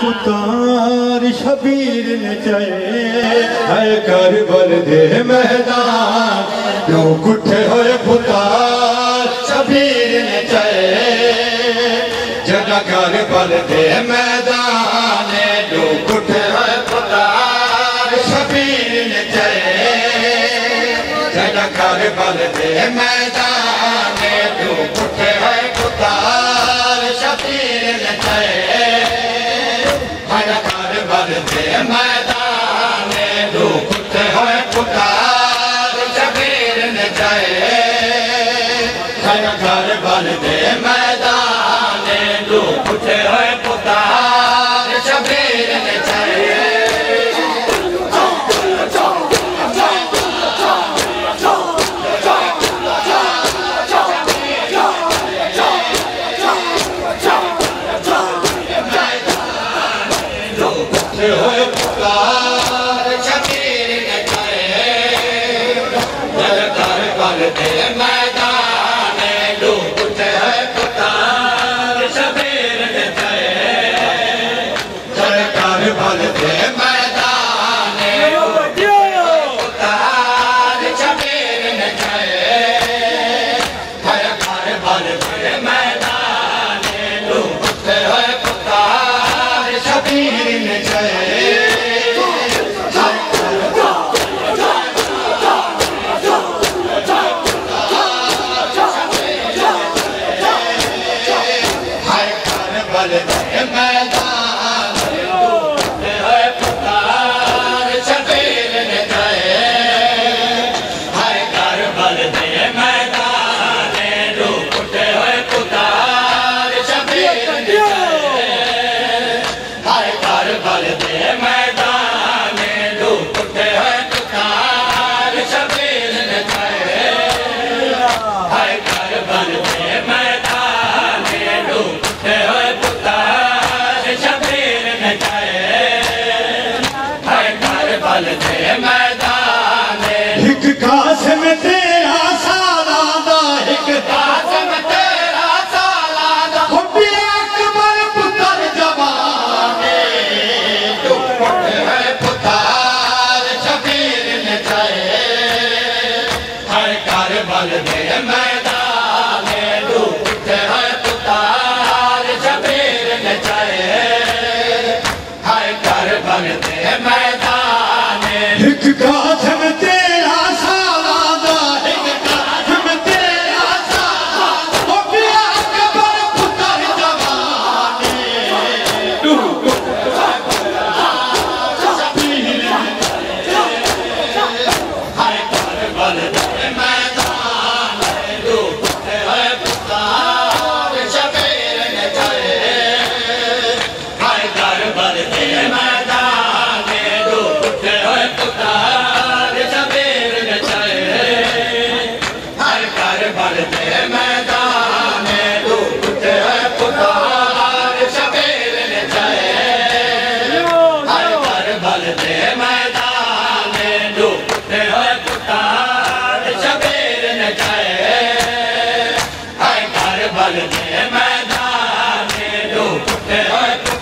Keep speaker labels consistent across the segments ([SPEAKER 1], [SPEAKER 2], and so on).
[SPEAKER 1] चुतार शबीर ने चए अॼु घर बल जे मैदान
[SPEAKER 2] जो पुतार
[SPEAKER 1] शबीर ने जॾहिं घर बल दे मैदान दो
[SPEAKER 2] कु हुयो पुतार
[SPEAKER 1] शबीर ने जा घर बल दे मैदान दो पुतार Yeah. मैदान मैदान।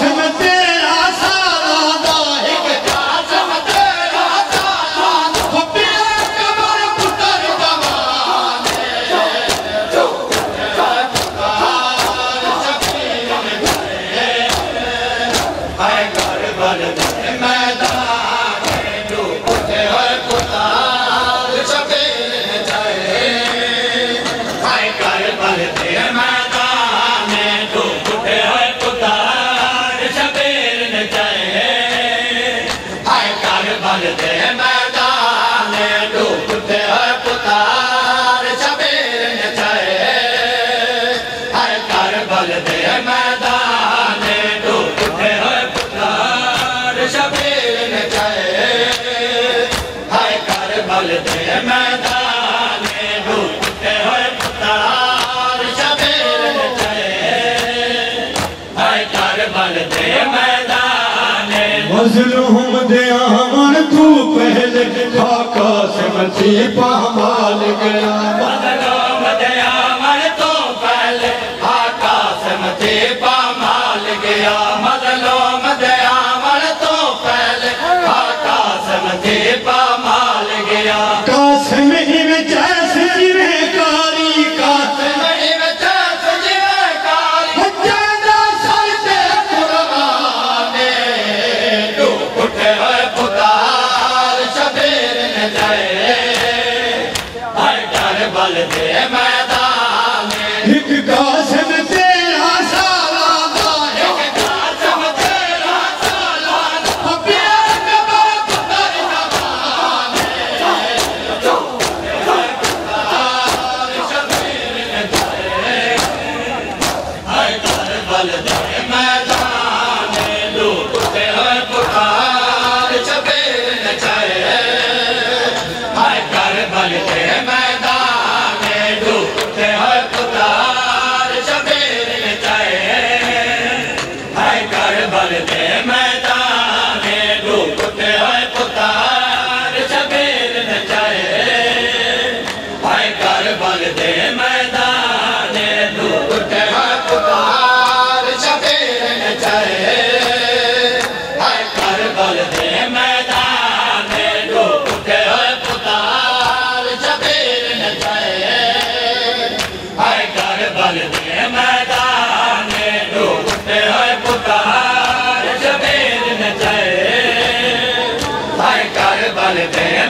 [SPEAKER 2] Jannat مظلوم دے تو पहले
[SPEAKER 1] आकाश سے पामा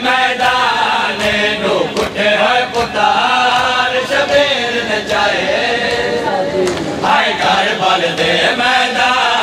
[SPEAKER 1] मैदानू मैदान पुतार हाय घर पुतार मैदान